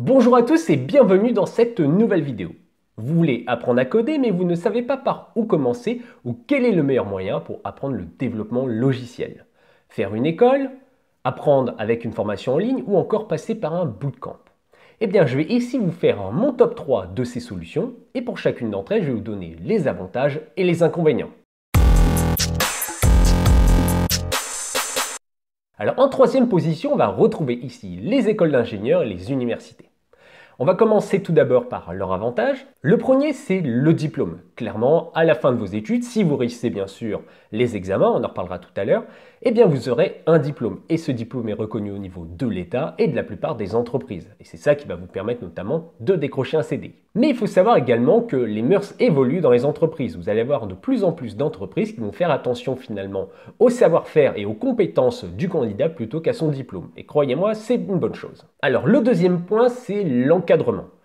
Bonjour à tous et bienvenue dans cette nouvelle vidéo. Vous voulez apprendre à coder mais vous ne savez pas par où commencer ou quel est le meilleur moyen pour apprendre le développement logiciel. Faire une école, apprendre avec une formation en ligne ou encore passer par un bootcamp. Eh bien, je vais ici vous faire mon top 3 de ces solutions et pour chacune d'entre elles, je vais vous donner les avantages et les inconvénients. Alors en troisième position, on va retrouver ici les écoles d'ingénieurs et les universités. On va commencer tout d'abord par leur avantage. Le premier, c'est le diplôme. Clairement, à la fin de vos études, si vous réussissez bien sûr les examens, on en reparlera tout à l'heure, eh bien vous aurez un diplôme. Et ce diplôme est reconnu au niveau de l'État et de la plupart des entreprises. Et c'est ça qui va vous permettre notamment de décrocher un CDI. Mais il faut savoir également que les mœurs évoluent dans les entreprises. Vous allez avoir de plus en plus d'entreprises qui vont faire attention finalement au savoir-faire et aux compétences du candidat plutôt qu'à son diplôme. Et croyez-moi, c'est une bonne chose. Alors le deuxième point, c'est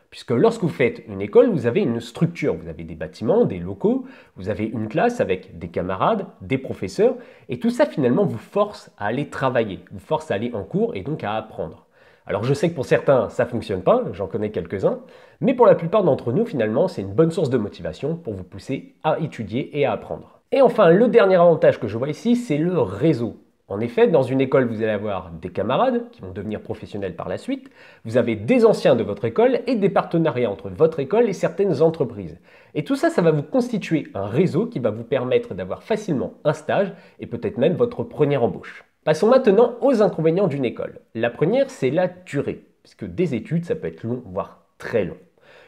Puisque lorsque vous faites une école, vous avez une structure, vous avez des bâtiments, des locaux, vous avez une classe avec des camarades, des professeurs, et tout ça finalement vous force à aller travailler, vous force à aller en cours et donc à apprendre. Alors je sais que pour certains ça ne fonctionne pas, j'en connais quelques-uns, mais pour la plupart d'entre nous finalement c'est une bonne source de motivation pour vous pousser à étudier et à apprendre. Et enfin le dernier avantage que je vois ici c'est le réseau. En effet, dans une école, vous allez avoir des camarades qui vont devenir professionnels par la suite, vous avez des anciens de votre école et des partenariats entre votre école et certaines entreprises. Et tout ça, ça va vous constituer un réseau qui va vous permettre d'avoir facilement un stage et peut-être même votre première embauche. Passons maintenant aux inconvénients d'une école. La première, c'est la durée, puisque des études, ça peut être long, voire très long.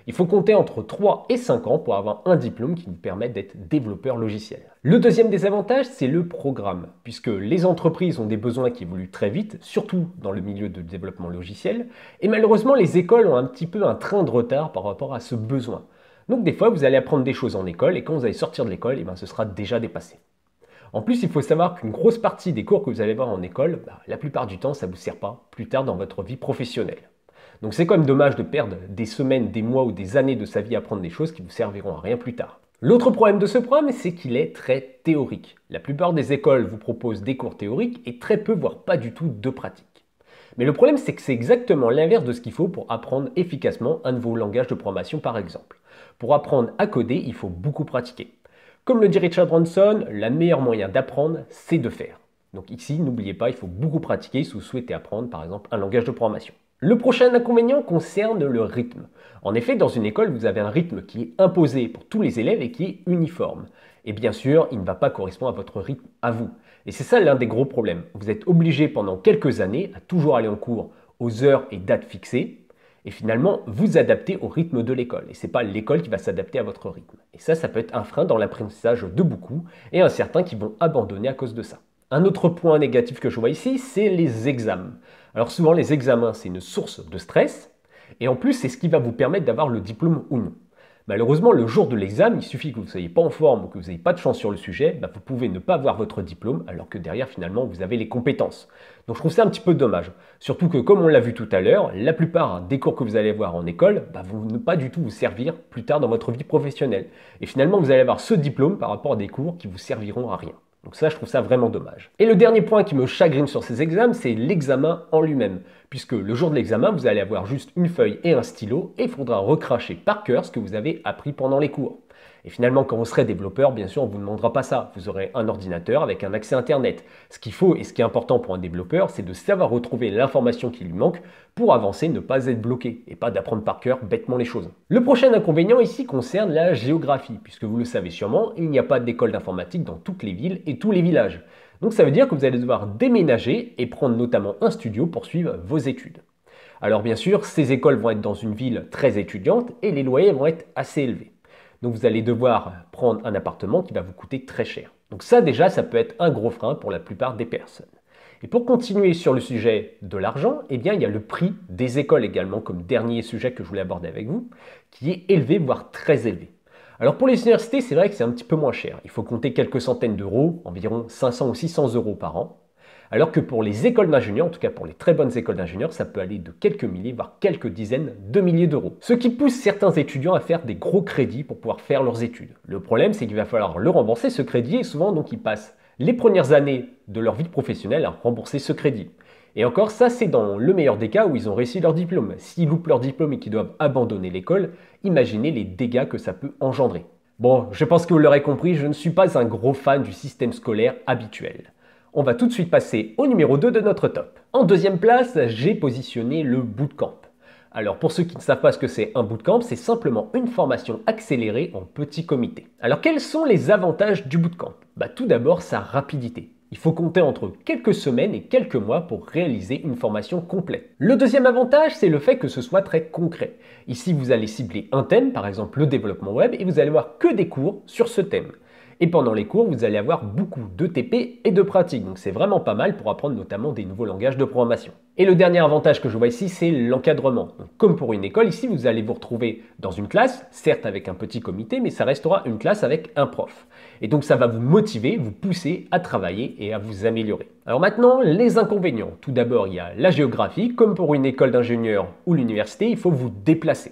Il faut compter entre 3 et 5 ans pour avoir un diplôme qui vous permette d'être développeur logiciel. Le deuxième désavantage, c'est le programme, puisque les entreprises ont des besoins qui évoluent très vite, surtout dans le milieu de développement logiciel, et malheureusement les écoles ont un petit peu un train de retard par rapport à ce besoin. Donc des fois, vous allez apprendre des choses en école, et quand vous allez sortir de l'école, eh ben, ce sera déjà dépassé. En plus, il faut savoir qu'une grosse partie des cours que vous allez avoir en école, bah, la plupart du temps, ça ne vous sert pas plus tard dans votre vie professionnelle. Donc c'est quand même dommage de perdre des semaines, des mois ou des années de sa vie à apprendre des choses qui vous serviront à rien plus tard. L'autre problème de ce programme, c'est qu'il est très théorique. La plupart des écoles vous proposent des cours théoriques et très peu, voire pas du tout, de pratique. Mais le problème, c'est que c'est exactement l'inverse de ce qu'il faut pour apprendre efficacement un nouveau langage de programmation, par exemple. Pour apprendre à coder, il faut beaucoup pratiquer. Comme le dit Richard Branson, le meilleur moyen d'apprendre, c'est de faire. Donc ici, n'oubliez pas, il faut beaucoup pratiquer si vous souhaitez apprendre, par exemple, un langage de programmation. Le prochain inconvénient concerne le rythme. En effet, dans une école, vous avez un rythme qui est imposé pour tous les élèves et qui est uniforme. Et bien sûr, il ne va pas correspondre à votre rythme à vous. Et c'est ça l'un des gros problèmes. Vous êtes obligé pendant quelques années à toujours aller en cours aux heures et dates fixées, et finalement vous adapter au rythme de l'école. Et ce n'est pas l'école qui va s'adapter à votre rythme. Et ça, ça peut être un frein dans l'apprentissage de beaucoup, et un certain qui vont abandonner à cause de ça. Un autre point négatif que je vois ici, c'est les examens. Alors souvent, les examens, c'est une source de stress, et en plus, c'est ce qui va vous permettre d'avoir le diplôme ou non. Malheureusement, le jour de l'examen, il suffit que vous ne soyez pas en forme ou que vous n'ayez pas de chance sur le sujet, bah, vous pouvez ne pas avoir votre diplôme alors que derrière, finalement, vous avez les compétences. Donc je trouve ça un petit peu dommage. Surtout que, comme on l'a vu tout à l'heure, la plupart des cours que vous allez voir en école bah, vont ne pas du tout vous servir plus tard dans votre vie professionnelle. Et finalement, vous allez avoir ce diplôme par rapport à des cours qui vous serviront à rien. Donc ça, je trouve ça vraiment dommage. Et le dernier point qui me chagrine sur ces examens, c'est l'examen en lui-même. Puisque le jour de l'examen, vous allez avoir juste une feuille et un stylo, et il faudra recracher par cœur ce que vous avez appris pendant les cours. Et finalement, quand vous serez développeur, bien sûr, on ne vous demandera pas ça. Vous aurez un ordinateur avec un accès Internet. Ce qu'il faut et ce qui est important pour un développeur, c'est de savoir retrouver l'information qui lui manque pour avancer, ne pas être bloqué et pas d'apprendre par cœur bêtement les choses. Le prochain inconvénient ici concerne la géographie, puisque vous le savez sûrement, il n'y a pas d'école d'informatique dans toutes les villes et tous les villages. Donc ça veut dire que vous allez devoir déménager et prendre notamment un studio pour suivre vos études. Alors bien sûr, ces écoles vont être dans une ville très étudiante et les loyers vont être assez élevés. Donc vous allez devoir prendre un appartement qui va vous coûter très cher. Donc ça déjà, ça peut être un gros frein pour la plupart des personnes. Et pour continuer sur le sujet de l'argent, eh il y a le prix des écoles également comme dernier sujet que je voulais aborder avec vous, qui est élevé, voire très élevé. Alors pour les universités, c'est vrai que c'est un petit peu moins cher. Il faut compter quelques centaines d'euros, environ 500 ou 600 euros par an. Alors que pour les écoles d'ingénieurs, en tout cas pour les très bonnes écoles d'ingénieurs, ça peut aller de quelques milliers, voire quelques dizaines de milliers d'euros. Ce qui pousse certains étudiants à faire des gros crédits pour pouvoir faire leurs études. Le problème, c'est qu'il va falloir le rembourser, ce crédit, et souvent donc ils passent les premières années de leur vie professionnelle à rembourser ce crédit. Et encore, ça c'est dans le meilleur des cas où ils ont réussi leur diplôme. S'ils loupent leur diplôme et qu'ils doivent abandonner l'école, imaginez les dégâts que ça peut engendrer. Bon, je pense que vous l'aurez compris, je ne suis pas un gros fan du système scolaire habituel. On va tout de suite passer au numéro 2 de notre top. En deuxième place, j'ai positionné le bootcamp. Alors pour ceux qui ne savent pas ce que c'est un bootcamp, c'est simplement une formation accélérée en petit comité. Alors quels sont les avantages du bootcamp? Bah, Tout d'abord sa rapidité. Il faut compter entre quelques semaines et quelques mois pour réaliser une formation complète. Le deuxième avantage, c'est le fait que ce soit très concret. Ici, vous allez cibler un thème, par exemple le développement web, et vous allez voir que des cours sur ce thème. Et pendant les cours, vous allez avoir beaucoup de TP et de pratiques. Donc c'est vraiment pas mal pour apprendre notamment des nouveaux langages de programmation. Et le dernier avantage que je vois ici, c'est l'encadrement. Comme pour une école, ici, vous allez vous retrouver dans une classe, certes avec un petit comité, mais ça restera une classe avec un prof. Et donc ça va vous motiver, vous pousser à travailler et à vous améliorer. Alors maintenant, les inconvénients. Tout d'abord, il y a la géographie. Comme pour une école d'ingénieur ou l'université, il faut vous déplacer.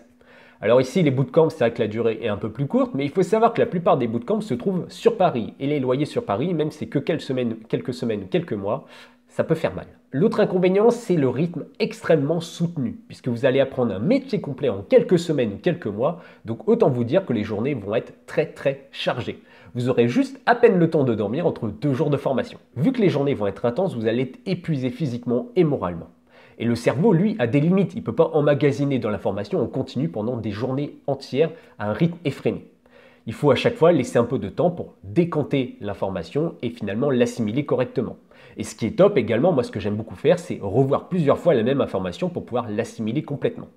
Alors ici, les bootcamps, c'est vrai que la durée est un peu plus courte, mais il faut savoir que la plupart des bootcamps se trouvent sur Paris. Et les loyers sur Paris, même si c'est que quelques semaines, quelques semaines ou quelques mois, ça peut faire mal. L'autre inconvénient, c'est le rythme extrêmement soutenu, puisque vous allez apprendre un métier complet en quelques semaines ou quelques mois, donc autant vous dire que les journées vont être très très chargées. Vous aurez juste à peine le temps de dormir entre deux jours de formation. Vu que les journées vont être intenses, vous allez être épuisé physiquement et moralement. Et le cerveau, lui, a des limites. Il ne peut pas emmagasiner dans l'information en continu pendant des journées entières à un rythme effréné. Il faut à chaque fois laisser un peu de temps pour décanter l'information et finalement l'assimiler correctement. Et ce qui est top également, moi ce que j'aime beaucoup faire, c'est revoir plusieurs fois la même information pour pouvoir l'assimiler complètement.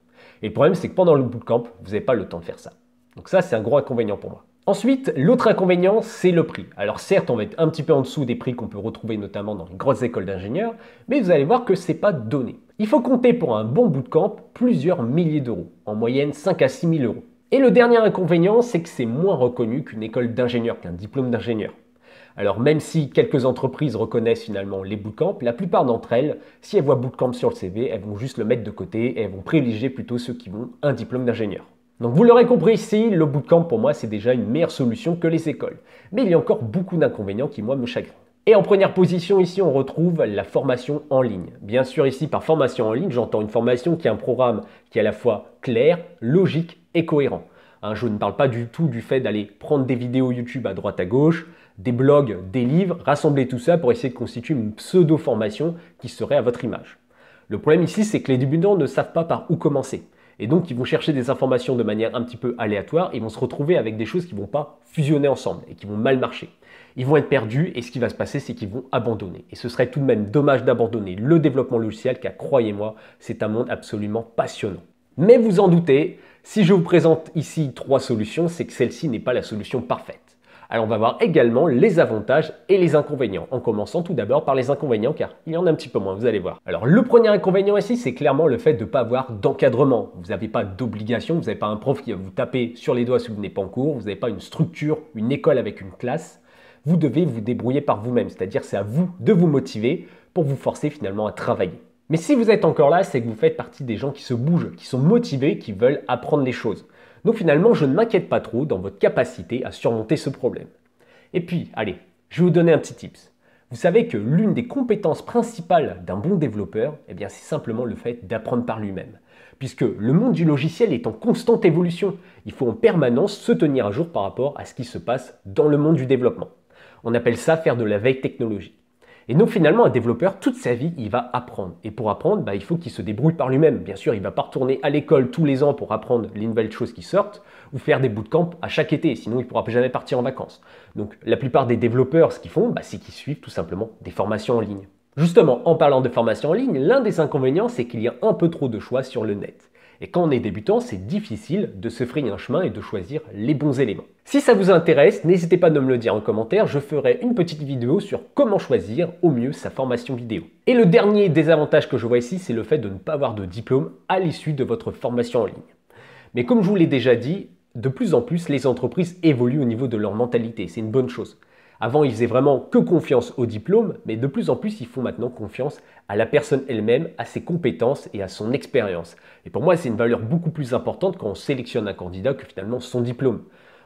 Et le problème, c'est que pendant le bootcamp, vous n'avez pas le temps de faire ça. Donc ça, c'est un gros inconvénient pour moi. Ensuite, l'autre inconvénient, c'est le prix. Alors certes, on va être un petit peu en dessous des prix qu'on peut retrouver notamment dans les grosses écoles d'ingénieurs, mais vous allez voir que ce n'est pas donné. Il faut compter pour un bon bootcamp plusieurs milliers d'euros, en moyenne 5 à 6 000 euros. Et le dernier inconvénient, c'est que c'est moins reconnu qu'une école d'ingénieur, qu'un diplôme d'ingénieur. Alors même si quelques entreprises reconnaissent finalement les bootcamps, la plupart d'entre elles, si elles voient bootcamp sur le CV, elles vont juste le mettre de côté et elles vont privilégier plutôt ceux qui ont un diplôme d'ingénieur. Donc vous l'aurez compris ici, le bootcamp pour moi c'est déjà une meilleure solution que les écoles. Mais il y a encore beaucoup d'inconvénients qui moi me chagrinent. Et en première position ici on retrouve la formation en ligne. Bien sûr ici par formation en ligne j'entends une formation qui est un programme qui est à la fois clair, logique et cohérent. Hein, je ne parle pas du tout du fait d'aller prendre des vidéos YouTube à droite à gauche, des blogs, des livres, rassembler tout ça pour essayer de constituer une pseudo-formation qui serait à votre image. Le problème ici c'est que les débutants ne savent pas par où commencer. Et donc, ils vont chercher des informations de manière un petit peu aléatoire et vont se retrouver avec des choses qui ne vont pas fusionner ensemble et qui vont mal marcher. Ils vont être perdus et ce qui va se passer, c'est qu'ils vont abandonner. Et ce serait tout de même dommage d'abandonner le développement logiciel car croyez-moi, c'est un monde absolument passionnant. Mais vous en doutez, si je vous présente ici trois solutions, c'est que celle-ci n'est pas la solution parfaite. Alors on va voir également les avantages et les inconvénients, en commençant tout d'abord par les inconvénients, car il y en a un petit peu moins, vous allez voir. Alors le premier inconvénient ici, c'est clairement le fait de ne pas avoir d'encadrement. Vous n'avez pas d'obligation, vous n'avez pas un prof qui va vous taper sur les doigts si vous n'êtes pas en cours, vous n'avez pas une structure, une école avec une classe. Vous devez vous débrouiller par vous-même, c'est-à-dire c'est à vous de vous motiver pour vous forcer finalement à travailler. Mais si vous êtes encore là, c'est que vous faites partie des gens qui se bougent, qui sont motivés, qui veulent apprendre les choses. Donc finalement, je ne m'inquiète pas trop dans votre capacité à surmonter ce problème. Et puis, allez, je vais vous donner un petit tips. Vous savez que l'une des compétences principales d'un bon développeur, eh bien, c'est simplement le fait d'apprendre par lui-même. Puisque le monde du logiciel est en constante évolution. Il faut en permanence se tenir à jour par rapport à ce qui se passe dans le monde du développement. On appelle ça faire de la veille technologique. Et donc finalement, un développeur, toute sa vie, il va apprendre. Et pour apprendre, bah, il faut qu'il se débrouille par lui-même. Bien sûr, il ne va pas retourner à l'école tous les ans pour apprendre les nouvelles choses qui sortent, ou faire des bootcamps à chaque été, sinon il ne pourra jamais partir en vacances. Donc la plupart des développeurs, ce qu'ils font, bah, c'est qu'ils suivent tout simplement des formations en ligne. Justement, en parlant de formation en ligne, l'un des inconvénients, c'est qu'il y a un peu trop de choix sur le net. Et quand on est débutant, c'est difficile de se frayer un chemin et de choisir les bons éléments. Si ça vous intéresse, n'hésitez pas à me le dire en commentaire, je ferai une petite vidéo sur comment choisir au mieux sa formation vidéo. Et le dernier désavantage que je vois ici, c'est le fait de ne pas avoir de diplôme à l'issue de votre formation en ligne. Mais comme je vous l'ai déjà dit, de plus en plus, les entreprises évoluent au niveau de leur mentalité, c'est une bonne chose. Avant, ils faisaient vraiment que confiance au diplôme, mais de plus en plus, ils font maintenant confiance à la personne elle-même, à ses compétences et à son expérience. Et pour moi, c'est une valeur beaucoup plus importante quand on sélectionne un candidat que finalement son diplôme.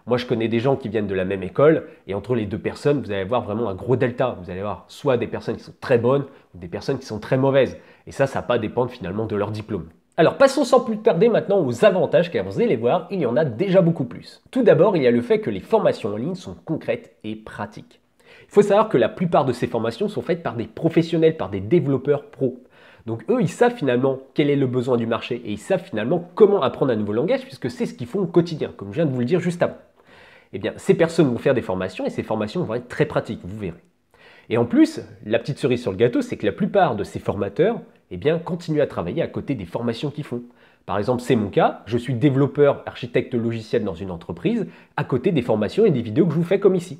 Moi, je connais des gens qui viennent de la même école, et entre les deux personnes, vous allez voir vraiment un gros delta. Vous allez voir soit des personnes qui sont très bonnes, ou des personnes qui sont très mauvaises. Et ça, ça va pas dépendre finalement de leur diplôme. Alors passons sans plus tarder maintenant aux avantages car vous allez voir, il y en a déjà beaucoup plus. Tout d'abord, il y a le fait que les formations en ligne sont concrètes et pratiques. Il faut savoir que la plupart de ces formations sont faites par des professionnels, par des développeurs pros. Donc eux, ils savent finalement quel est le besoin du marché et ils savent finalement comment apprendre un nouveau langage puisque c'est ce qu'ils font au quotidien, comme je viens de vous le dire juste avant. Eh bien, ces personnes vont faire des formations et ces formations vont être très pratiques, vous verrez. Et en plus, la petite cerise sur le gâteau, c'est que la plupart de ces formateurs eh continuent à travailler à côté des formations qu'ils font. Par exemple, c'est mon cas, je suis développeur architecte logiciel dans une entreprise, à côté des formations et des vidéos que je vous fais comme ici.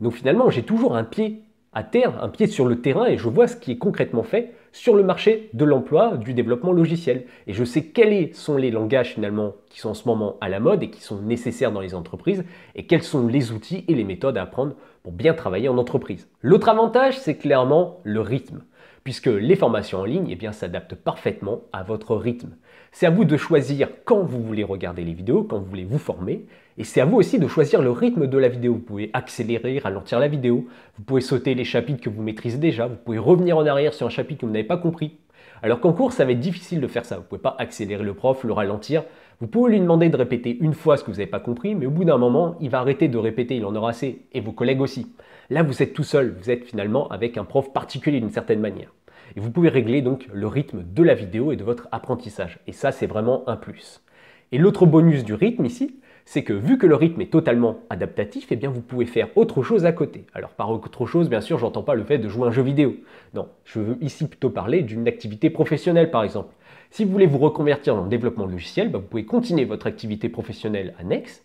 Donc finalement, j'ai toujours un pied à terre, un pied sur le terrain et je vois ce qui est concrètement fait sur le marché de l'emploi, du développement logiciel. Et je sais quels sont les langages finalement qui sont en ce moment à la mode et qui sont nécessaires dans les entreprises et quels sont les outils et les méthodes à apprendre pour bien travailler en entreprise. L'autre avantage, c'est clairement le rythme puisque les formations en ligne eh s'adaptent parfaitement à votre rythme. C'est à vous de choisir quand vous voulez regarder les vidéos, quand vous voulez vous former, et c'est à vous aussi de choisir le rythme de la vidéo. Vous pouvez accélérer, ralentir la vidéo, vous pouvez sauter les chapitres que vous maîtrisez déjà, vous pouvez revenir en arrière sur un chapitre que vous n'avez pas compris. Alors qu'en cours, ça va être difficile de faire ça. Vous ne pouvez pas accélérer le prof, le ralentir. Vous pouvez lui demander de répéter une fois ce que vous n'avez pas compris, mais au bout d'un moment, il va arrêter de répéter, il en aura assez, et vos collègues aussi. Là, vous êtes tout seul, vous êtes finalement avec un prof particulier d'une certaine manière. Et vous pouvez régler donc le rythme de la vidéo et de votre apprentissage. Et ça, c'est vraiment un plus. Et l'autre bonus du rythme ici, c'est que vu que le rythme est totalement adaptatif, eh bien vous pouvez faire autre chose à côté. Alors par autre chose, bien sûr, j'entends pas le fait de jouer un jeu vidéo. Non, je veux ici plutôt parler d'une activité professionnelle par exemple. Si vous voulez vous reconvertir dans le développement logiciel, bah, vous pouvez continuer votre activité professionnelle annexe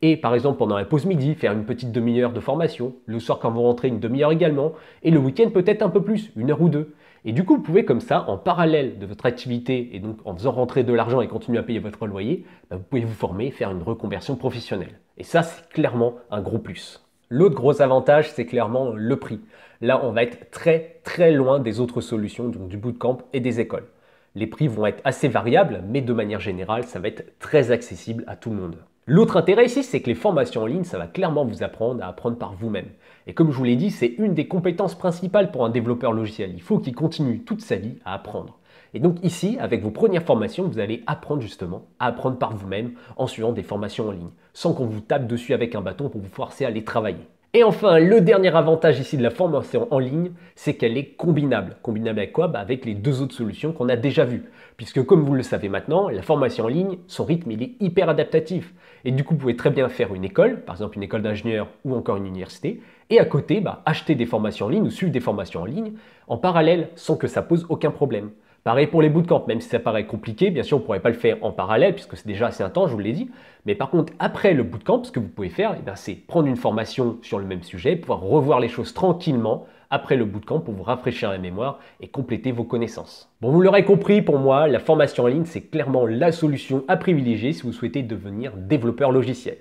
et par exemple pendant la pause midi faire une petite demi-heure de formation, le soir quand vous rentrez une demi-heure également, et le week-end peut-être un peu plus, une heure ou deux. Et du coup, vous pouvez comme ça, en parallèle de votre activité et donc en faisant rentrer de l'argent et continuer à payer votre loyer, bah, vous pouvez vous former et faire une reconversion professionnelle. Et ça, c'est clairement un gros plus. L'autre gros avantage, c'est clairement le prix. Là, on va être très très loin des autres solutions, donc du bootcamp et des écoles. Les prix vont être assez variables, mais de manière générale, ça va être très accessible à tout le monde. L'autre intérêt ici, c'est que les formations en ligne, ça va clairement vous apprendre à apprendre par vous-même. Et comme je vous l'ai dit, c'est une des compétences principales pour un développeur logiciel. Il faut qu'il continue toute sa vie à apprendre. Et donc ici, avec vos premières formations, vous allez apprendre justement à apprendre par vous-même en suivant des formations en ligne, sans qu'on vous tape dessus avec un bâton pour vous forcer à aller travailler. Et enfin, le dernier avantage ici de la formation en ligne, c'est qu'elle est combinable. Combinable avec quoi? Bah, Avec les deux autres solutions qu'on a déjà vues. Puisque comme vous le savez maintenant, la formation en ligne, son rythme, il est hyper adaptatif. Et du coup, vous pouvez très bien faire une école, par exemple une école d'ingénieur ou encore une université, et à côté, bah, acheter des formations en ligne ou suivre des formations en ligne en parallèle sans que ça pose aucun problème. Pareil pour les bootcamps, même si ça paraît compliqué, bien sûr, on ne pourrait pas le faire en parallèle puisque c'est déjà assez intense, je vous l'ai dit. Mais par contre, après le bootcamp, ce que vous pouvez faire, eh c'est prendre une formation sur le même sujet, pouvoir revoir les choses tranquillement après le bootcamp pour vous rafraîchir la mémoire et compléter vos connaissances. Bon, vous l'aurez compris, pour moi, la formation en ligne, c'est clairement la solution à privilégier si vous souhaitez devenir développeur logiciel.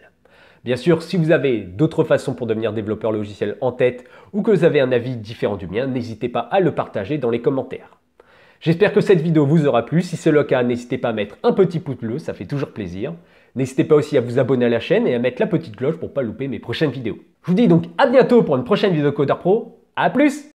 Bien sûr, si vous avez d'autres façons pour devenir développeur logiciel en tête ou que vous avez un avis différent du mien, n'hésitez pas à le partager dans les commentaires. J'espère que cette vidéo vous aura plu. Si c'est le cas, n'hésitez pas à mettre un petit pouce bleu, ça fait toujours plaisir. N'hésitez pas aussi à vous abonner à la chaîne et à mettre la petite cloche pour ne pas louper mes prochaines vidéos. Je vous dis donc à bientôt pour une prochaine vidéo Coder Pro. A plus